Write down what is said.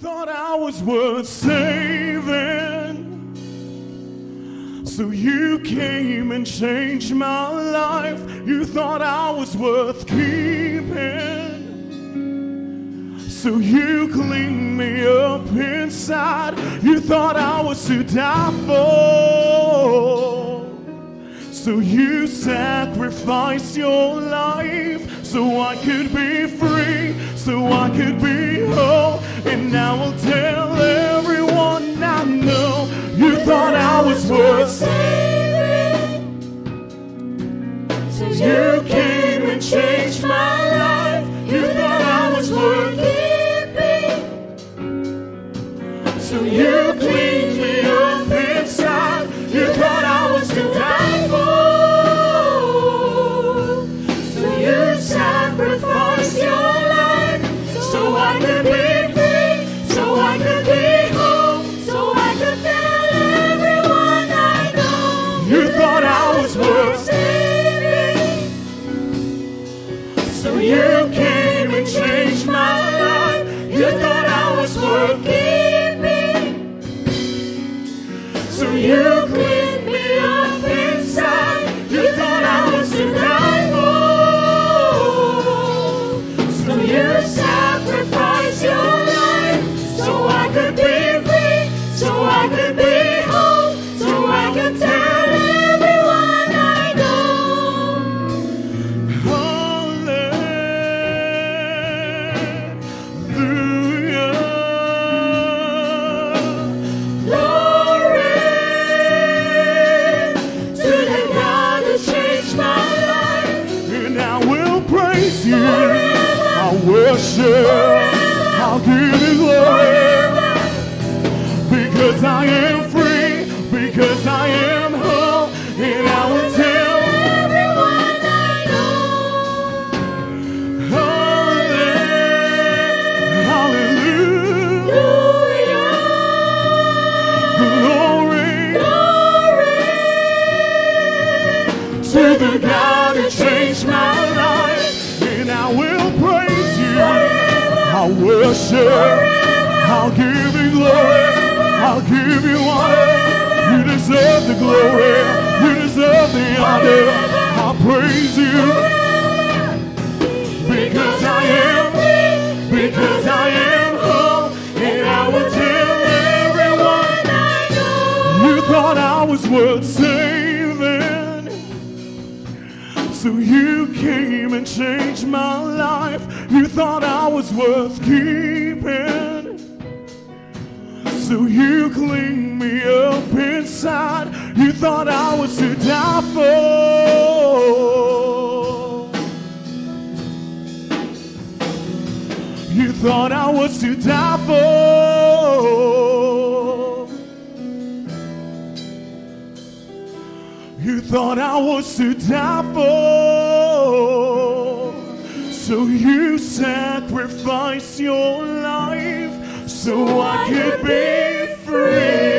thought I was worth saving. So you came and changed my life. You thought I was worth keeping. So you cleaned me up inside. You thought I was to die for. So you sacrificed your life so I could be free, so I could be thought I I worship. I'll give you glory. Because I am I'll worship. I'll give you glory. I'll give you honor. You deserve the glory. You deserve the honor. I'll praise you. Because I am, because I am and I will tell everyone I know. You thought I was worth so you came and changed my life. You thought I was worth keeping, so you cleaned me up inside. You thought I was to die for. You thought I was to die for. You thought I was to die for. So you sacrificed your life so I could be free.